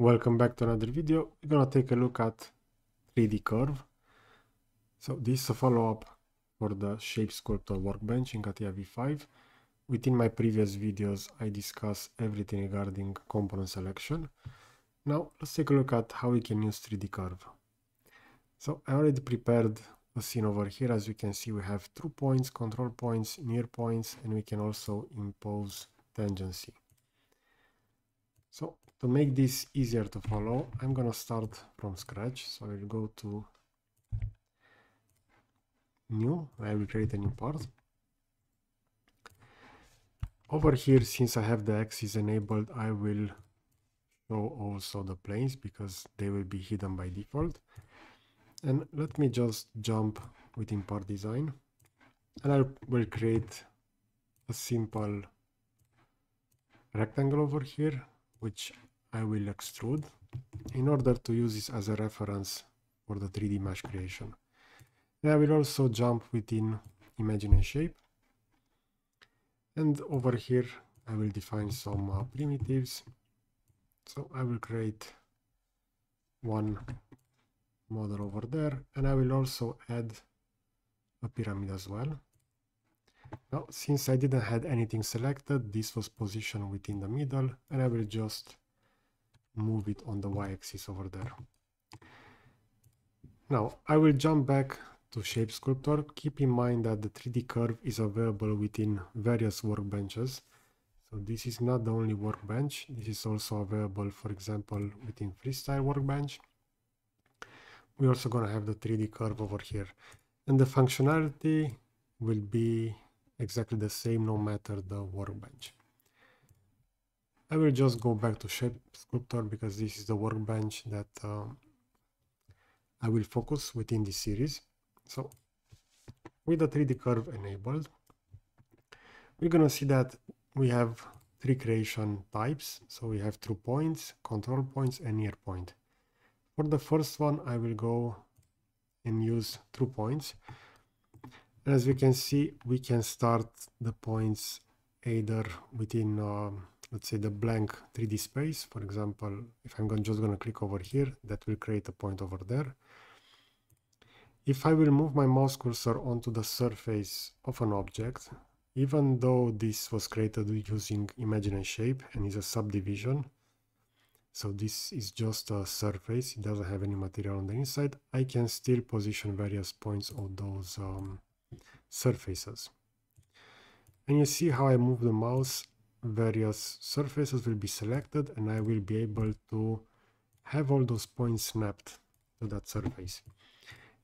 Welcome back to another video. We're gonna take a look at 3D Curve. So this is a follow-up for the Shape Sculptor workbench in CATIA V5. Within my previous videos, I discussed everything regarding component selection. Now let's take a look at how we can use 3D Curve. So I already prepared a scene over here. As you can see, we have through points, control points, near points, and we can also impose tangency. So to make this easier to follow, I'm gonna start from scratch. So I will go to new, I will create a new part. Over here, since I have the axis enabled, I will show also the planes because they will be hidden by default. And let me just jump within part design and I will create a simple rectangle over here, which I will extrude in order to use this as a reference for the 3D mesh creation. And I will also jump within imagine and shape. And over here, I will define some uh, primitives. So I will create one model over there, and I will also add a pyramid as well. Now, since I didn't have anything selected, this was positioned within the middle, and I will just move it on the y-axis over there. Now, I will jump back to Shape Sculptor. Keep in mind that the 3D curve is available within various workbenches. So this is not the only workbench. This is also available, for example, within Freestyle workbench. We're also going to have the 3D curve over here. And the functionality will be exactly the same no matter the workbench. I will just go back to Shape Sculptor because this is the workbench that um, I will focus within this series. So with the 3D curve enabled, we're going to see that we have three creation types. So we have through points, control points, and near point. For the first one, I will go and use through points. As we can see, we can start the points either within um, let's say the blank 3D space. For example, if I'm just going to click over here, that will create a point over there. If I will move my mouse cursor onto the surface of an object, even though this was created using Imagine and Shape and is a subdivision, so this is just a surface, it doesn't have any material on the inside, I can still position various points on those um, surfaces. And you see how I move the mouse various surfaces will be selected and I will be able to have all those points snapped to that surface.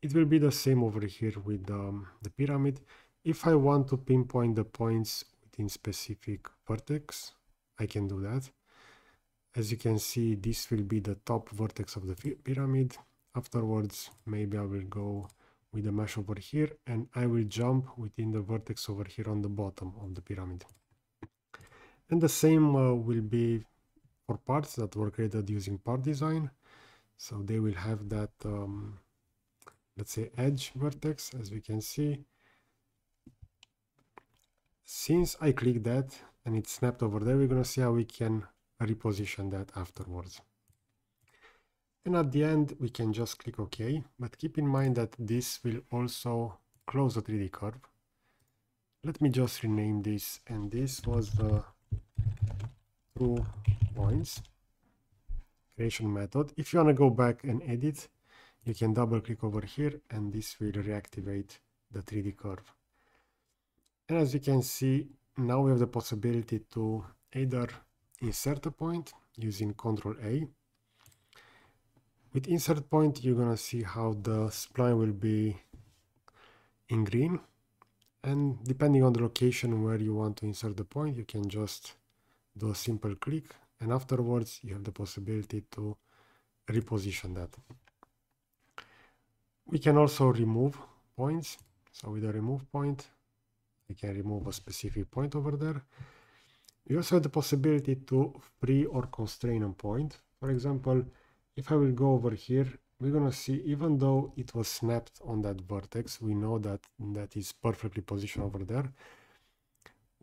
It will be the same over here with um, the pyramid. If I want to pinpoint the points within specific vertex, I can do that. As you can see, this will be the top vertex of the pyramid. Afterwards, maybe I will go with the mesh over here and I will jump within the vertex over here on the bottom of the pyramid. And the same uh, will be for parts that were created using part design. So they will have that, um, let's say, edge vertex, as we can see. Since I click that and it snapped over there, we're going to see how we can reposition that afterwards. And at the end, we can just click OK, but keep in mind that this will also close the 3D curve. Let me just rename this, and this was the through points creation method. If you want to go back and edit, you can double click over here and this will reactivate the 3D curve. And as you can see, now we have the possibility to either insert a point using Ctrl A. With insert point, you're to see how the spline will be in green. And depending on the location where you want to insert the point, you can just do a simple click and afterwards you have the possibility to reposition that. We can also remove points. So with a remove point, we can remove a specific point over there. We also have the possibility to free or constrain a point. For example, if I will go over here, we're going to see, even though it was snapped on that vertex, we know that that is perfectly positioned over there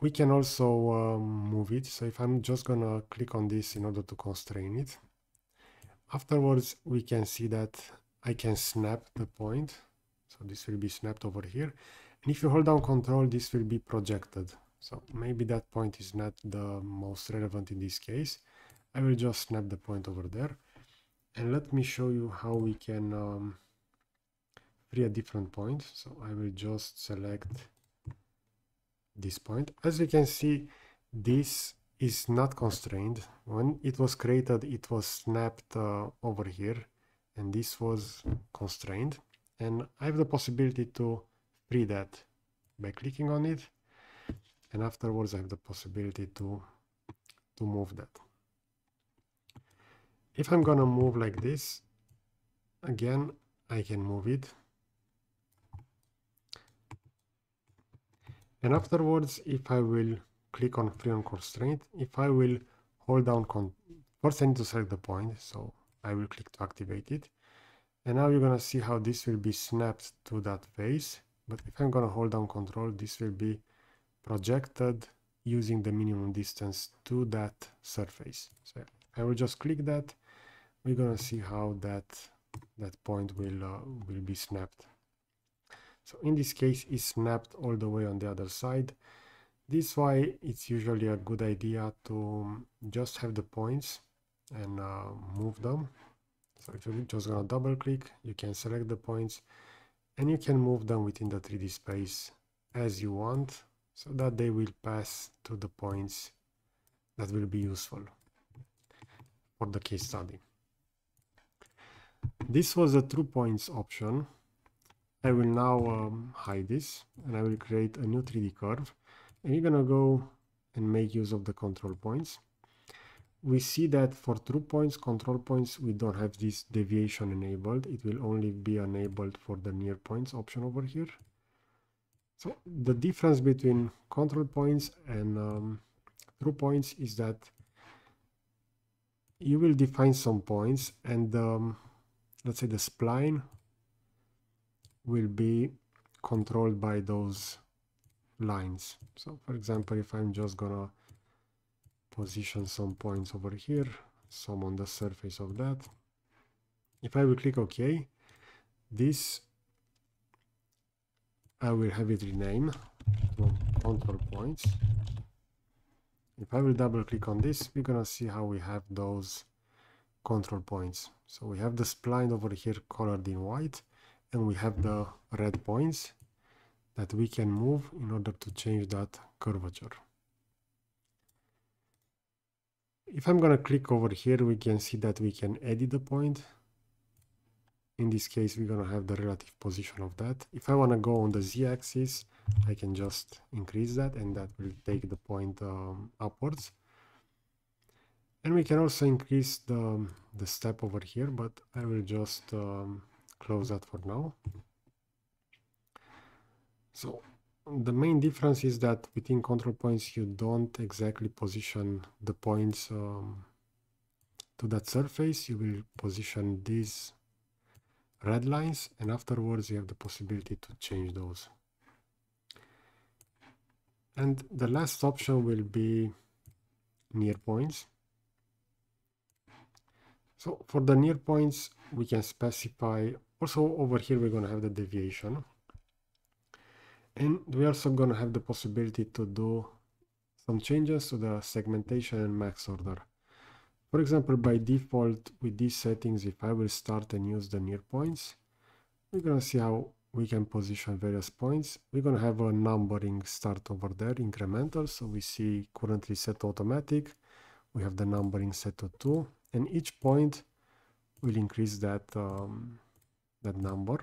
we can also um, move it. So if I'm just gonna click on this in order to constrain it, afterwards we can see that I can snap the point. So this will be snapped over here. And if you hold down control this will be projected. So maybe that point is not the most relevant in this case. I will just snap the point over there. And let me show you how we can um, free a different point. So I will just select this point. As you can see this is not constrained. When it was created it was snapped uh, over here and this was constrained. And I have the possibility to free that by clicking on it. And afterwards I have the possibility to to move that. If I'm gonna move like this again I can move it and afterwards if I will click on free on constraint if I will hold down con first I need to select the point so I will click to activate it. And now you're gonna see how this will be snapped to that face. But if I'm gonna hold down control this will be projected using the minimum distance to that surface. So I will just click that. We're gonna see how that that point will uh, will be snapped so in this case it's snapped all the way on the other side. This why it's usually a good idea to just have the points and uh, move them. So if you're just gonna double click you can select the points and you can move them within the 3d space as you want so that they will pass to the points that will be useful for the case study. This was a through points option. I will now um, hide this and I will create a new 3D curve. And you're gonna go and make use of the control points. We see that for through points, control points, we don't have this deviation enabled. It will only be enabled for the near points option over here. So the difference between control points and um, through points is that you will define some points and um, let's say the spline will be controlled by those lines. So for example, if I'm just gonna position some points over here, some on the surface of that, if I will click OK, this I will have it renamed to control points. If I will double click on this, we're gonna see how we have those control points. So we have the spline over here colored in white and we have the red points that we can move in order to change that curvature. If I'm going to click over here, we can see that we can edit the point. In this case, we're going to have the relative position of that. If I want to go on the z-axis, I can just increase that and that will take the point um, upwards. And we can also increase the, the step over here, but I will just um, close that for now. So the main difference is that within control points you don't exactly position the points um, to that surface. You will position these red lines and afterwards you have the possibility to change those. And the last option will be near points. So for the near points, we can specify, also over here, we're going to have the deviation. And we're also going to have the possibility to do some changes to the segmentation and max order. For example, by default, with these settings, if I will start and use the near points, we're going to see how we can position various points. We're going to have a numbering start over there, incremental. So we see currently set to automatic. We have the numbering set to 2 and each point will increase that um, that number.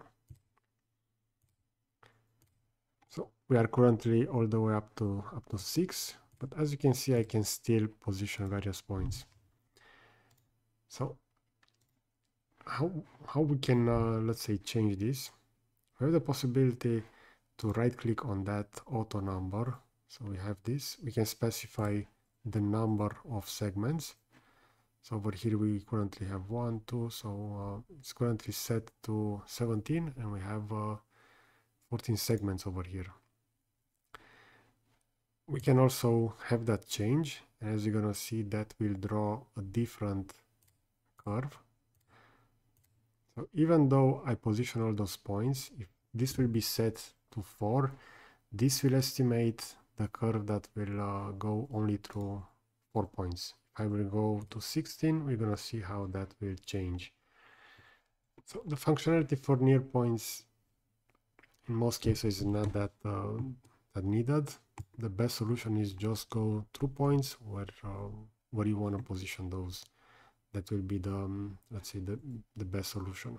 So we are currently all the way up to up to six but as you can see I can still position various points. So how how we can uh, let's say change this? We have the possibility to right click on that auto number. So we have this. We can specify the number of segments so over here we currently have one, two, so uh, it's currently set to 17 and we have uh, 14 segments over here. We can also have that change. And as you're gonna see, that will draw a different curve. So even though I position all those points, if this will be set to 4, this will estimate the curve that will uh, go only through 4 points. I will go to 16, we're going to see how that will change. So the functionality for near points in most cases is not that, uh, that needed. The best solution is just go through points where, uh, where you want to position those. That will be the, um, let's say, the, the best solution.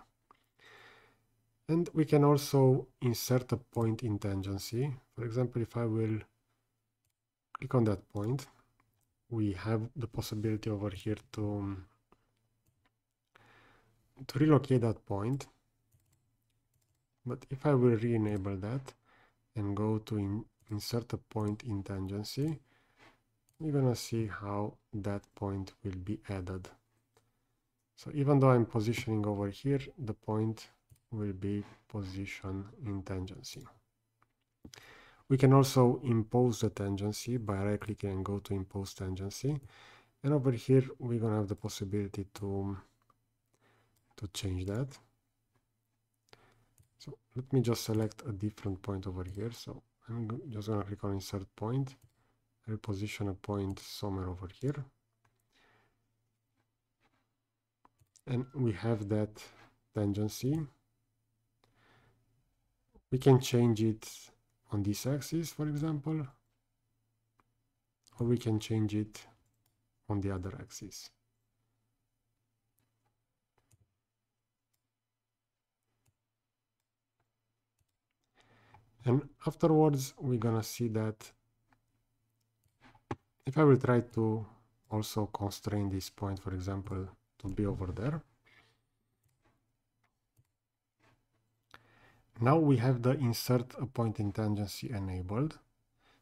And we can also insert a point in tangency. For example, if I will click on that point, we have the possibility over here to, to relocate that point. But if I will re-enable that and go to in, insert a point in tangency, we're gonna see how that point will be added. So even though I'm positioning over here, the point will be position in tangency. We can also impose the tangency by right clicking and go to impose tangency. And over here, we're going to have the possibility to, to change that. So let me just select a different point over here. So I'm just going to click on insert point. I'll position a point somewhere over here. And we have that tangency we can change it on this axis, for example, or we can change it on the other axis. And afterwards, we're gonna see that if I will try to also constrain this point, for example, to be over there, Now we have the insert a point in tangency enabled.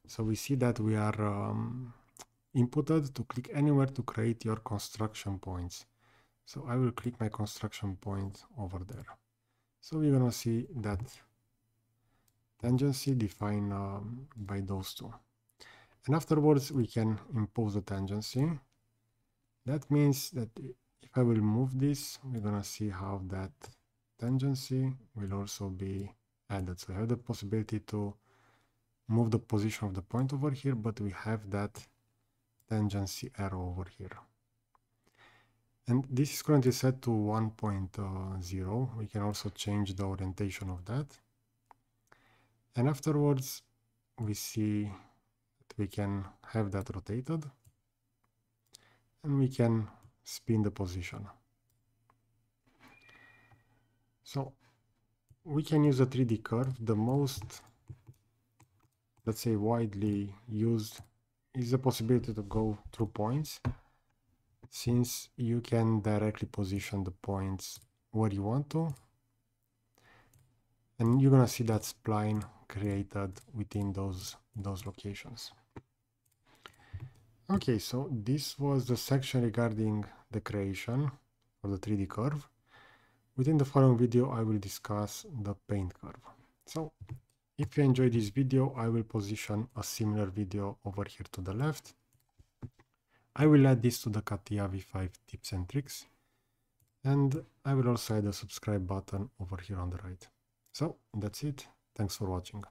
So we see that we are um, inputted to click anywhere to create your construction points. So I will click my construction point over there. So we're gonna see that tangency defined um, by those two. And afterwards we can impose the tangency. That means that if I will move this, we're gonna see how that tangency will also be added. So we have the possibility to move the position of the point over here, but we have that tangency arrow over here. And this is currently set to 1.0. We can also change the orientation of that. And afterwards, we see that we can have that rotated. And we can spin the position. So we can use a 3D curve. The most, let's say, widely used is the possibility to go through points since you can directly position the points where you want to. And you're gonna see that spline created within those those locations. Okay so this was the section regarding the creation of the 3d curve Within the following video, I will discuss the paint curve. So if you enjoyed this video, I will position a similar video over here to the left. I will add this to the CATIA V5 tips and tricks. And I will also add a subscribe button over here on the right. So that's it. Thanks for watching.